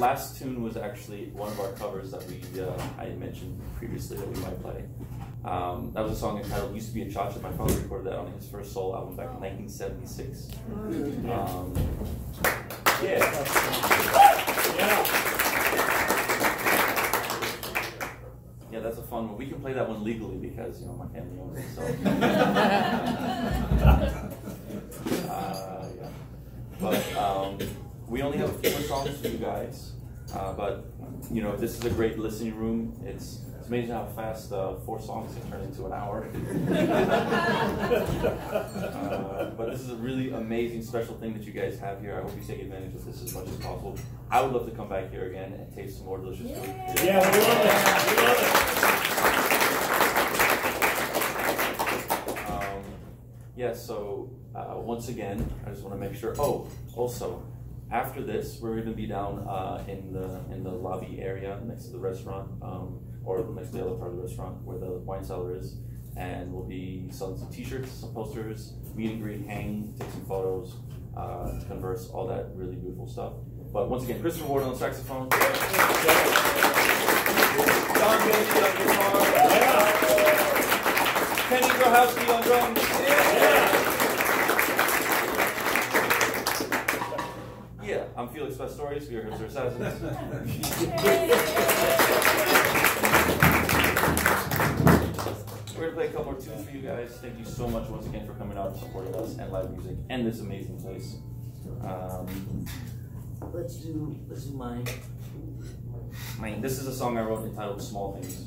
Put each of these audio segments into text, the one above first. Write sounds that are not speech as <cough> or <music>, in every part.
Last tune was actually one of our covers that we uh, I mentioned previously that we might play. Um, that was a song entitled "Used to Be a Cha Cha." My father recorded that on his first soul album back in 1976. Um, yeah. Yeah, that's a fun one. We can play that one legally because you know my family owns it. So. <laughs> <laughs> uh, yeah. But um, we only have a few more songs for you guys. Uh, but you know, this is a great listening room. It's it's amazing how fast uh, four songs can turn into an hour. <laughs> uh, but this is a really amazing, special thing that you guys have here. I hope you take advantage of this as much as possible. I would love to come back here again and taste some more delicious food. Yeah, we love it. We love it. Um, yeah, so uh, once again, I just want to make sure. Oh, also, after this, we're going to be down uh, in the in the lobby area next to the restaurant, um, or next to the other part of the restaurant where the wine cellar is, and we'll be selling some T-shirts, some posters, meet and greet, hang, take some photos, uh, converse, all that really beautiful stuff. But once again, Christopher Ward on the saxophone, John Bailey on guitar, Kenny Grohowski on drums. Yeah, I'm Felix Pastorius. We are Hipster Assassins. We're gonna play a couple more tunes for you guys. Thank you so much once again for coming out and supporting us and live music and this amazing place. Um, let's do let's do mine. Mine. This is a song I wrote entitled "Small Things."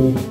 Amém.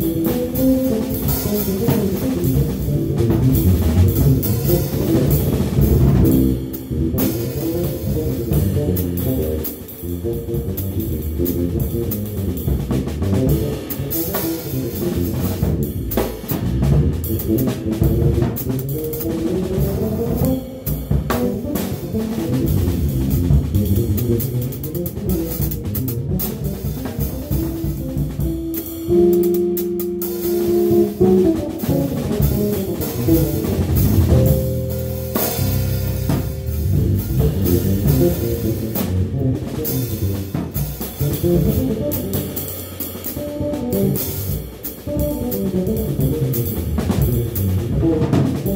Thank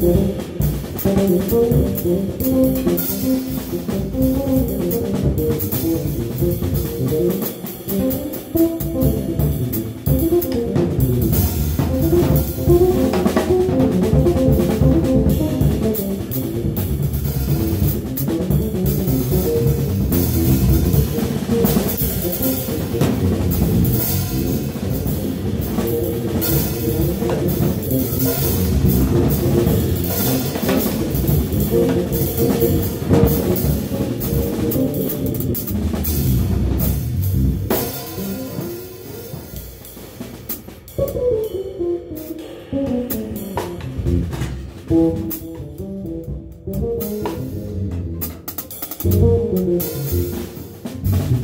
Thank you.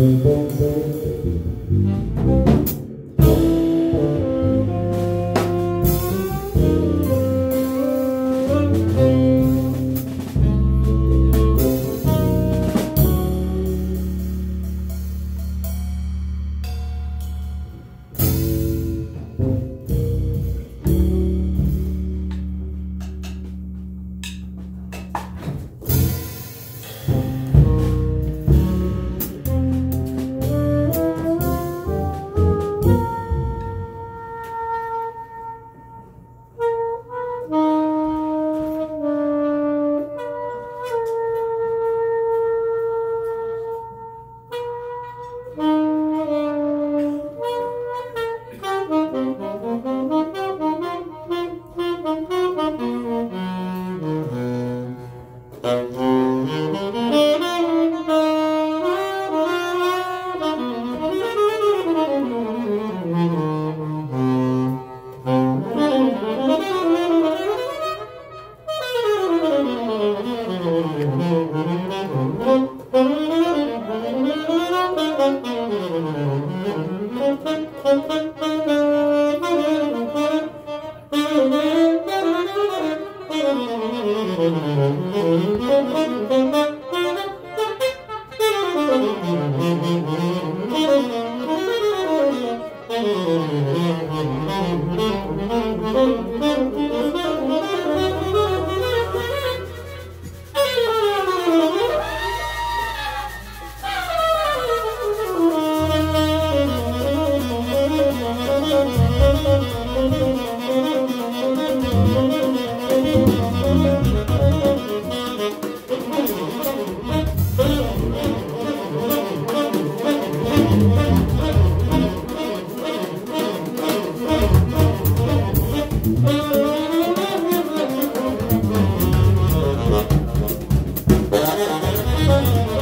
Música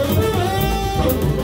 Música